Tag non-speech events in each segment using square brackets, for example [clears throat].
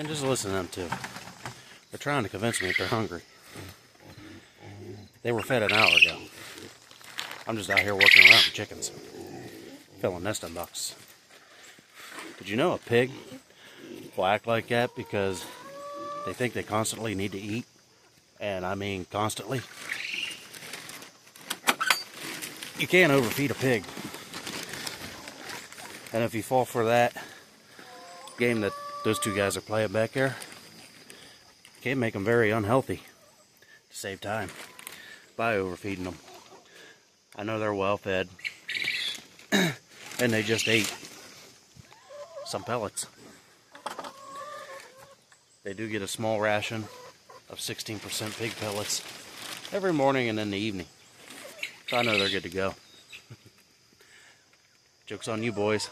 Man, just listen to them too. They're trying to convince me that they're hungry. They were fed an hour ago. I'm just out here working around chickens, filling nesting boxes. Did you know a pig will act like that because they think they constantly need to eat? And I mean constantly. You can't overfeed a pig. And if you fall for that game that those two guys are playing back there, Can't make them very unhealthy to save time by overfeeding them. I know they're well fed [clears throat] and they just ate some pellets. They do get a small ration of 16% pig pellets every morning and in the evening. So I know they're good to go. [laughs] Joke's on you, boys.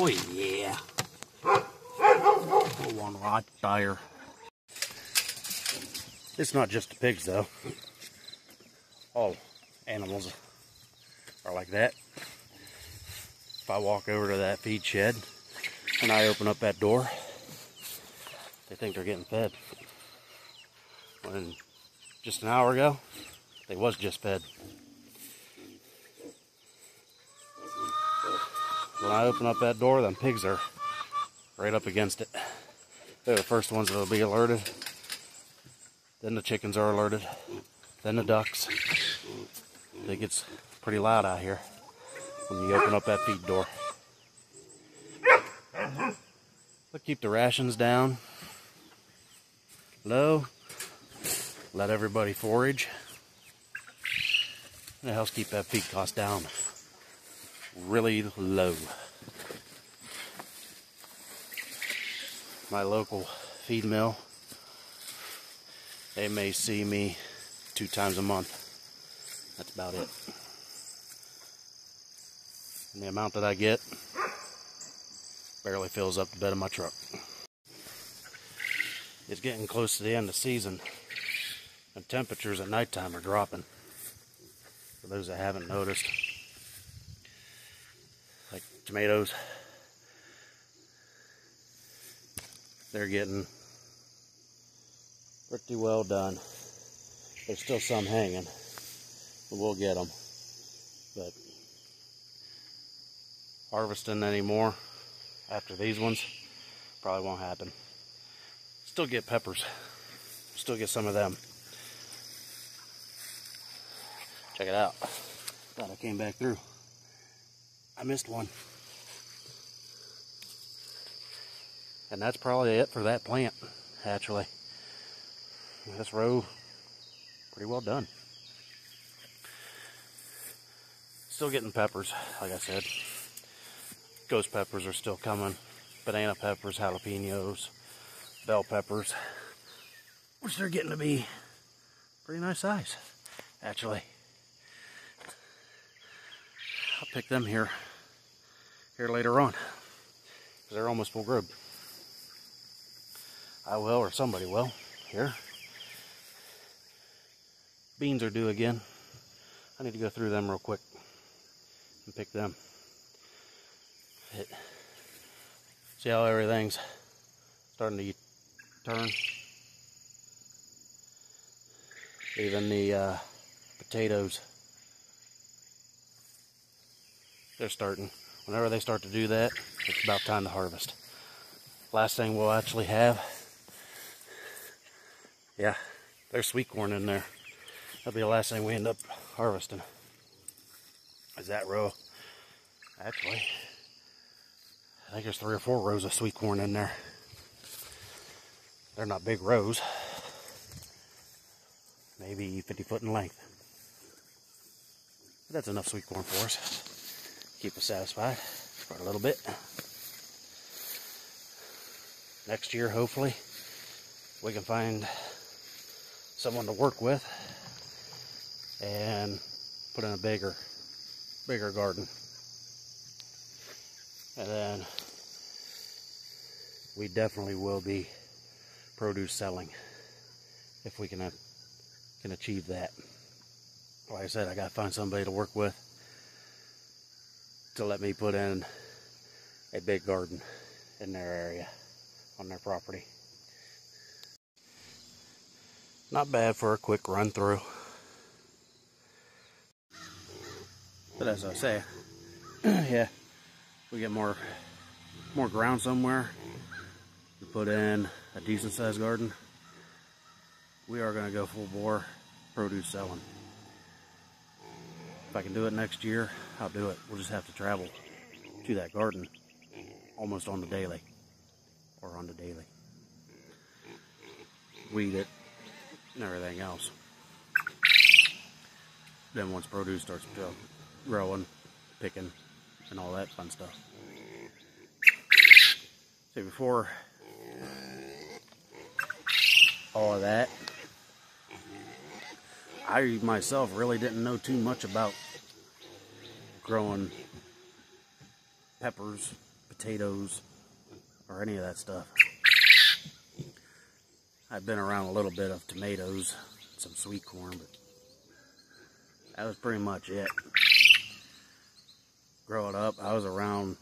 Oh, yeah. Put one right. It's not just the pigs, though. All animals are like that. If I walk over to that feed shed and I open up that door, they think they're getting fed. When just an hour ago, they was just fed. When I open up that door, them pigs are right up against it. They're the first ones that'll be alerted. Then the chickens are alerted. Then the ducks. It gets pretty loud out here when you open up that feed door. But keep the rations down, low, let everybody forage. It helps keep that feed cost down really low. My local feed mill, they may see me two times a month. That's about it. And the amount that I get barely fills up the bed of my truck. It's getting close to the end of season, and temperatures at nighttime are dropping. For those that haven't noticed, tomatoes, they're getting pretty well done. There's still some hanging, but we'll get them. But harvesting anymore after these ones probably won't happen. Still get peppers. Still get some of them. Check it out. Thought I came back through. I missed one. And that's probably it for that plant, actually. This row, pretty well done. Still getting peppers, like I said. Ghost peppers are still coming. Banana peppers, jalapenos, bell peppers. Which they're getting to be pretty nice size, actually. I'll pick them here here later on. Because they're almost full grown. I will, or somebody will, here. Beans are due again. I need to go through them real quick and pick them. See how everything's starting to turn? Even the uh, potatoes, they're starting. Whenever they start to do that, it's about time to harvest. Last thing we'll actually have, yeah, there's sweet corn in there. That'll be the last thing we end up harvesting. Is that row? Actually, I think there's three or four rows of sweet corn in there. They're not big rows. Maybe 50 foot in length. But that's enough sweet corn for us. Keep us satisfied for a little bit. Next year, hopefully, we can find someone to work with and put in a bigger, bigger garden. And then we definitely will be produce selling if we can uh, can achieve that. Like I said, I got to find somebody to work with to let me put in a big garden in their area on their property. Not bad for a quick run through. But as I say, [clears throat] yeah, we get more more ground somewhere. We put in a decent sized garden. We are going to go full bore produce selling. If I can do it next year, I'll do it. We'll just have to travel to that garden almost on the daily or on the daily. Weed it and everything else. Then once produce starts growing, picking, and all that fun stuff. See, before all of that, I myself really didn't know too much about growing peppers, potatoes, or any of that stuff. I've been around a little bit of tomatoes, some sweet corn, but that was pretty much it. Growing up, I was around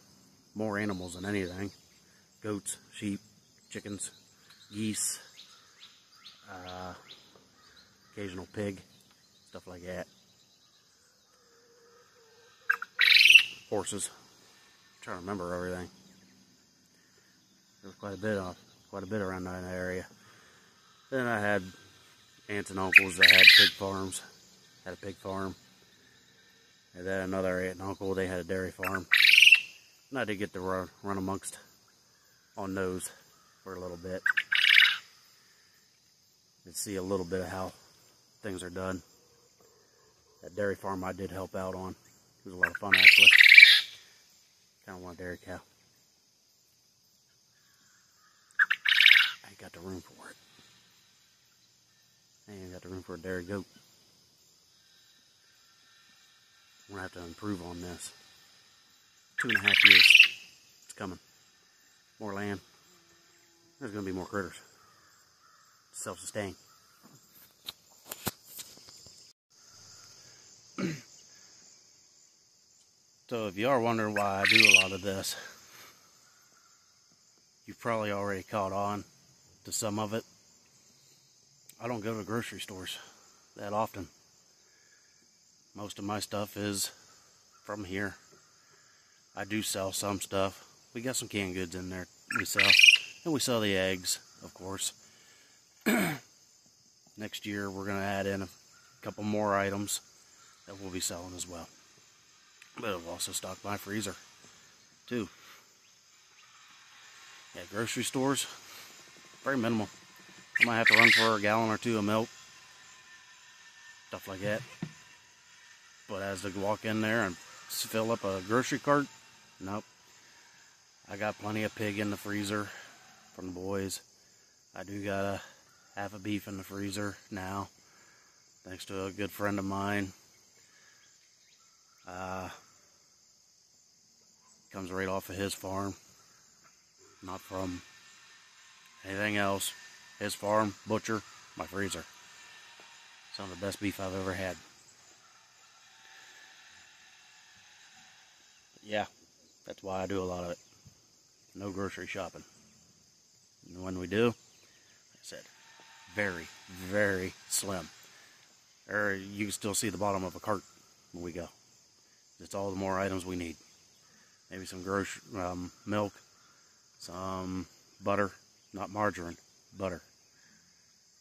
more animals than anything. Goats, sheep, chickens, geese, uh, occasional pig, stuff like that. Horses. I'm trying to remember everything. There was quite a bit of, quite a bit around that area. Then I had aunts and uncles that had pig farms, had a pig farm. And then another aunt and uncle, they had a dairy farm. And I did get to run, run amongst on those for a little bit. And see a little bit of how things are done. That dairy farm I did help out on. It was a lot of fun actually. Kind of want a dairy cow. I ain't got the room for it. I dairy goat. I'm gonna have to improve on this. Two and a half years. It's coming. More land. There's gonna be more critters. Self-sustain. [clears throat] so if you are wondering why I do a lot of this, you've probably already caught on to some of it. I don't go to grocery stores that often. Most of my stuff is from here. I do sell some stuff. We got some canned goods in there we sell. And we sell the eggs, of course. [clears throat] Next year we're going to add in a couple more items that we'll be selling as well. But I've also stocked my freezer, too. Yeah, grocery stores, very minimal. I might have to run for a gallon or two of milk. Stuff like that. But as to walk in there and fill up a grocery cart, nope. I got plenty of pig in the freezer from the boys. I do got a half a beef in the freezer now, thanks to a good friend of mine. Uh, comes right off of his farm, not from anything else. His farm, butcher, my freezer. Some of the best beef I've ever had. yeah, that's why I do a lot of it. No grocery shopping. And when we do, like I said, very, very slim. Or you can still see the bottom of a cart when we go. It's all the more items we need. Maybe some grocery um, milk, some butter, not margarine, butter.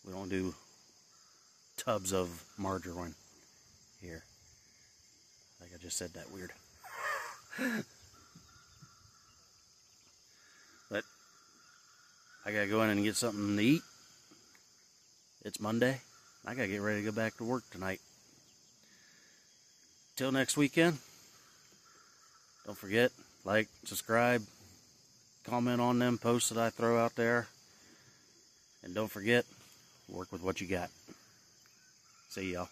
We don't do tubs of margarine here. I think I just said that weird. but I gotta go in and get something to eat. It's Monday. I gotta get ready to go back to work tonight. Till next weekend, don't forget, like, subscribe, comment on them posts that I throw out there. And don't forget, work with what you got. See y'all.